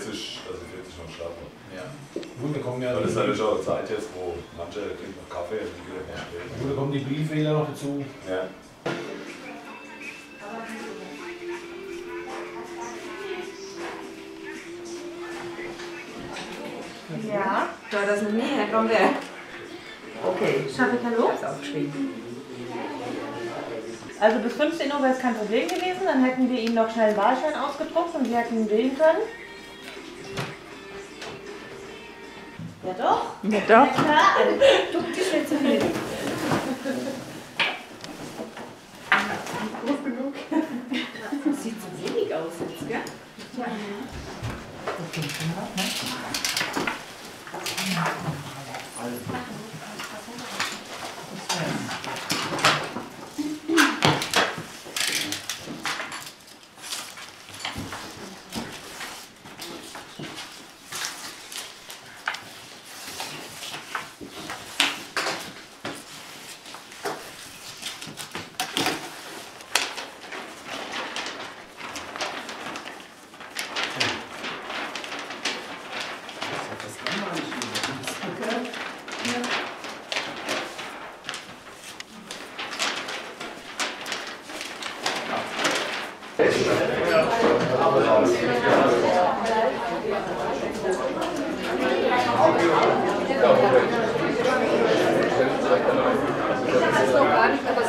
40, dass ich 40 noch schlafe. Ja. Gut, da kommen ja das ist halt natürlich auch Zeit jetzt, wo manche trinken noch Kaffee also die gehen ja. spät. Gut, da kommen die Briefe Brieffehler noch dazu. Ja. Ja, da das mit mir herkommt der. Okay, schaffe ich Hallo? Ist aufgeschrieben. Also bis 15 Uhr wäre es kein Problem gewesen, dann hätten wir Ihnen noch schnell einen Wahlschein ausgedruckt und Sie hätten ihn wählen können. Ja doch. Ja doch. Klar, also, duck dich nicht zu viel. Groß genug. Das sieht so wenig aus jetzt, gell? Ich habe es noch gar nicht, aber es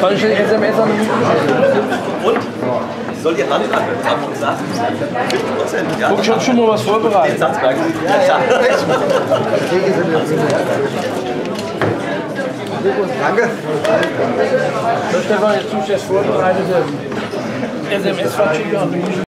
Kann ich eine SMS an Und? Soll die ran dran? Haben wir gesagt? 50 Prozent. Ja, Guck, ich hab schon mal was vorbereitet. Salzberg. Ja, ja. Danke. So, Stefan, jetzt tust du das vorbereitete SMS verschicken an mich.